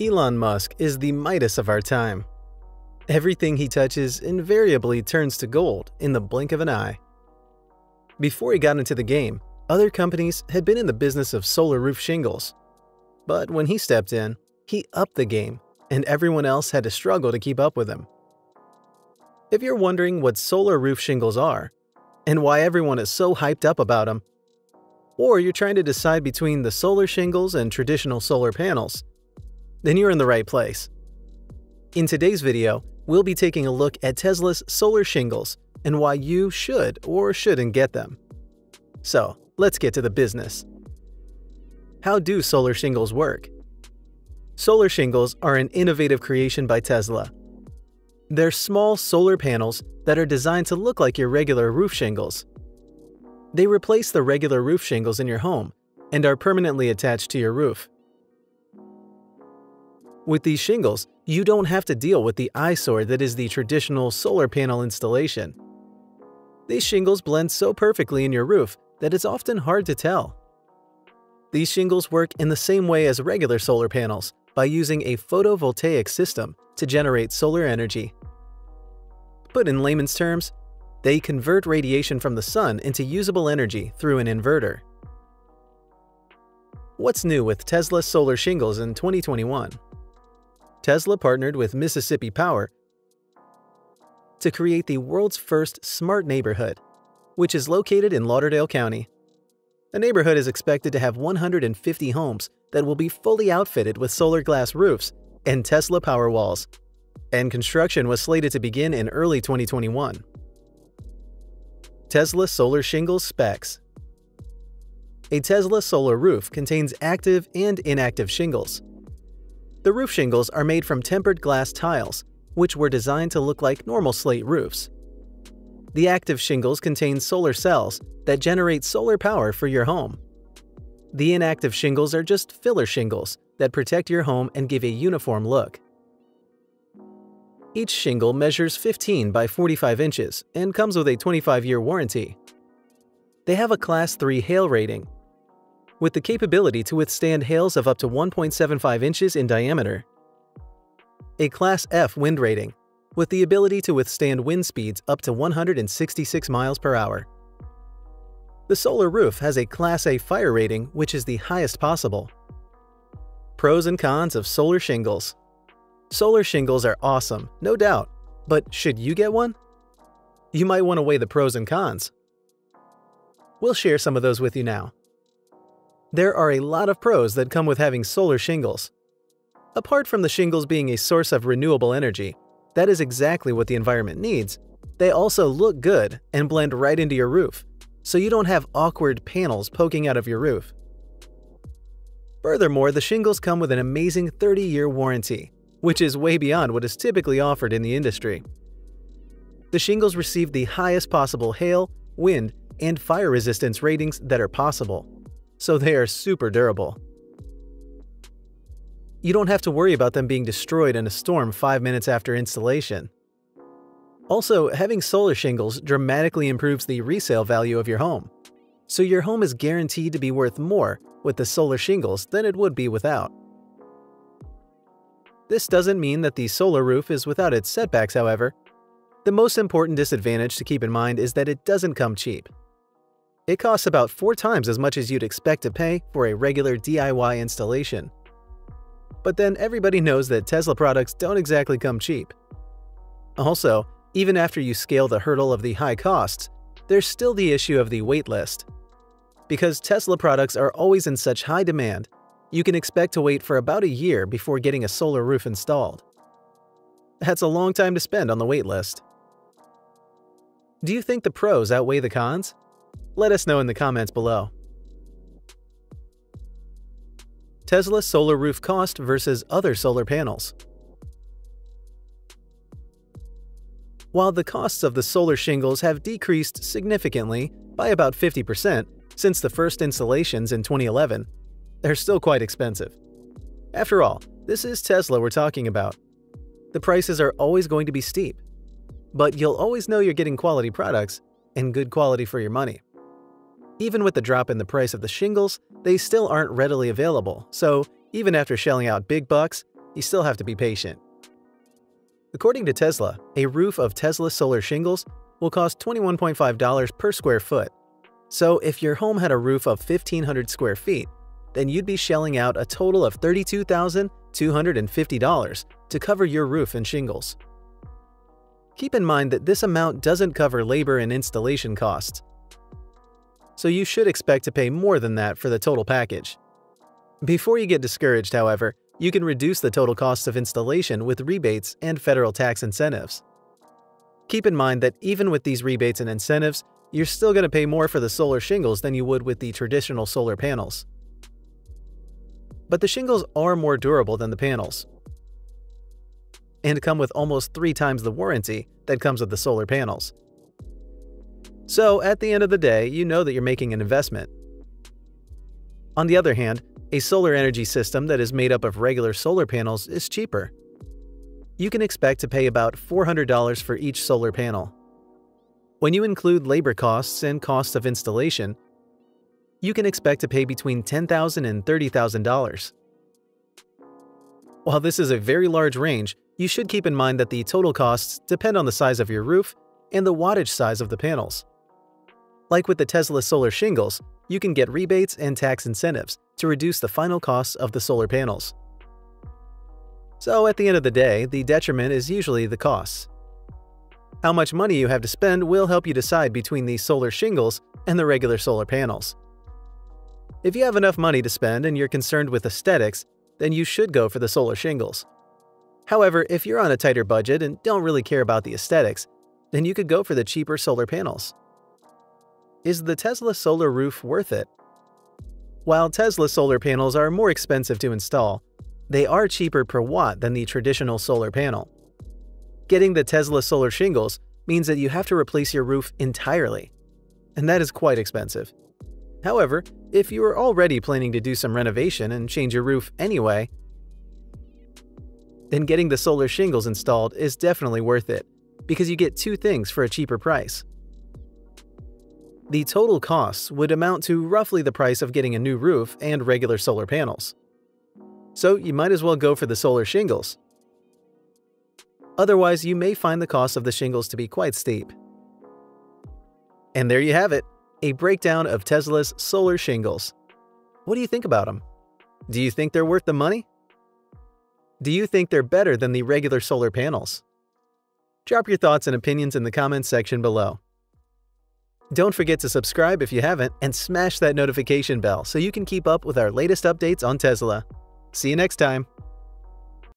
Elon Musk is the Midas of our time. Everything he touches invariably turns to gold in the blink of an eye. Before he got into the game, other companies had been in the business of solar roof shingles. But when he stepped in, he upped the game, and everyone else had to struggle to keep up with him. If you're wondering what solar roof shingles are, and why everyone is so hyped up about them, or you're trying to decide between the solar shingles and traditional solar panels, then you're in the right place. In today's video, we'll be taking a look at Tesla's solar shingles and why you should or shouldn't get them. So, let's get to the business. How do solar shingles work? Solar shingles are an innovative creation by Tesla. They're small solar panels that are designed to look like your regular roof shingles. They replace the regular roof shingles in your home and are permanently attached to your roof. With these shingles, you don't have to deal with the eyesore that is the traditional solar panel installation. These shingles blend so perfectly in your roof that it's often hard to tell. These shingles work in the same way as regular solar panels by using a photovoltaic system to generate solar energy. Put in layman's terms, they convert radiation from the sun into usable energy through an inverter. What's new with Tesla solar shingles in 2021? Tesla partnered with Mississippi Power to create the world's first smart neighborhood, which is located in Lauderdale County. The neighborhood is expected to have 150 homes that will be fully outfitted with solar glass roofs and Tesla Powerwalls, and construction was slated to begin in early 2021. Tesla Solar Shingles Specs A Tesla solar roof contains active and inactive shingles. The roof shingles are made from tempered glass tiles, which were designed to look like normal slate roofs. The active shingles contain solar cells that generate solar power for your home. The inactive shingles are just filler shingles that protect your home and give a uniform look. Each shingle measures 15 by 45 inches and comes with a 25-year warranty. They have a Class 3 hail rating with the capability to withstand hails of up to 1.75 inches in diameter. A Class F wind rating, with the ability to withstand wind speeds up to 166 miles per hour. The solar roof has a Class A fire rating, which is the highest possible. Pros and cons of solar shingles. Solar shingles are awesome, no doubt, but should you get one? You might want to weigh the pros and cons. We'll share some of those with you now. There are a lot of pros that come with having solar shingles. Apart from the shingles being a source of renewable energy, that is exactly what the environment needs, they also look good and blend right into your roof, so you don't have awkward panels poking out of your roof. Furthermore, the shingles come with an amazing 30-year warranty, which is way beyond what is typically offered in the industry. The shingles receive the highest possible hail, wind, and fire resistance ratings that are possible so they are super durable. You don't have to worry about them being destroyed in a storm 5 minutes after installation. Also, having solar shingles dramatically improves the resale value of your home. So your home is guaranteed to be worth more with the solar shingles than it would be without. This doesn't mean that the solar roof is without its setbacks, however. The most important disadvantage to keep in mind is that it doesn't come cheap. It costs about four times as much as you'd expect to pay for a regular DIY installation. But then everybody knows that Tesla products don't exactly come cheap. Also, even after you scale the hurdle of the high costs, there's still the issue of the waitlist. Because Tesla products are always in such high demand, you can expect to wait for about a year before getting a solar roof installed. That's a long time to spend on the waitlist. Do you think the pros outweigh the cons? Let us know in the comments below. Tesla solar roof cost versus other solar panels. While the costs of the solar shingles have decreased significantly by about 50% since the first installations in 2011, they're still quite expensive. After all, this is Tesla we're talking about. The prices are always going to be steep, but you'll always know you're getting quality products and good quality for your money. Even with the drop in the price of the shingles, they still aren't readily available, so even after shelling out big bucks, you still have to be patient. According to Tesla, a roof of Tesla solar shingles will cost $21.5 per square foot. So if your home had a roof of 1,500 square feet, then you'd be shelling out a total of $32,250 to cover your roof and shingles. Keep in mind that this amount doesn't cover labor and installation costs, so you should expect to pay more than that for the total package. Before you get discouraged, however, you can reduce the total costs of installation with rebates and federal tax incentives. Keep in mind that even with these rebates and incentives, you're still going to pay more for the solar shingles than you would with the traditional solar panels. But the shingles are more durable than the panels and come with almost three times the warranty that comes with the solar panels. So at the end of the day, you know that you're making an investment. On the other hand, a solar energy system that is made up of regular solar panels is cheaper. You can expect to pay about $400 for each solar panel. When you include labor costs and costs of installation, you can expect to pay between $10,000 and $30,000. While this is a very large range, you should keep in mind that the total costs depend on the size of your roof and the wattage size of the panels. Like with the Tesla solar shingles, you can get rebates and tax incentives to reduce the final costs of the solar panels. So at the end of the day, the detriment is usually the costs. How much money you have to spend will help you decide between the solar shingles and the regular solar panels. If you have enough money to spend and you're concerned with aesthetics, then you should go for the solar shingles. However, if you're on a tighter budget and don't really care about the aesthetics, then you could go for the cheaper solar panels. Is the Tesla solar roof worth it? While Tesla solar panels are more expensive to install, they are cheaper per watt than the traditional solar panel. Getting the Tesla solar shingles means that you have to replace your roof entirely, and that is quite expensive. However, if you are already planning to do some renovation and change your roof anyway, then getting the solar shingles installed is definitely worth it, because you get two things for a cheaper price. The total costs would amount to roughly the price of getting a new roof and regular solar panels. So you might as well go for the solar shingles. Otherwise, you may find the cost of the shingles to be quite steep. And there you have it, a breakdown of Tesla's solar shingles. What do you think about them? Do you think they're worth the money? Do you think they're better than the regular solar panels? Drop your thoughts and opinions in the comments section below. Don't forget to subscribe if you haven't and smash that notification bell so you can keep up with our latest updates on Tesla. See you next time.